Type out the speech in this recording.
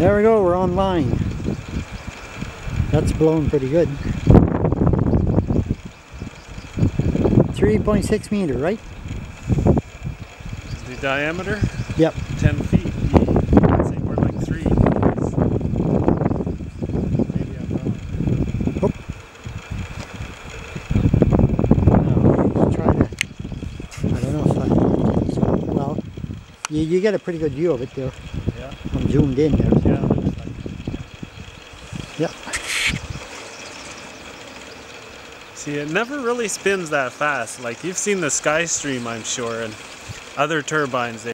There we go, we're online. That's blowing pretty good. 3.6 meter, right? The diameter? Yep. 10 feet. I'd say more like 3. Maybe I'm wrong. Now, let's try to, I don't know if I, well, you, you get a pretty good view of it there. Yeah. I'm zoomed in there. Yeah. See, it never really spins that fast. Like, you've seen the Skystream, I'm sure, and other turbines. They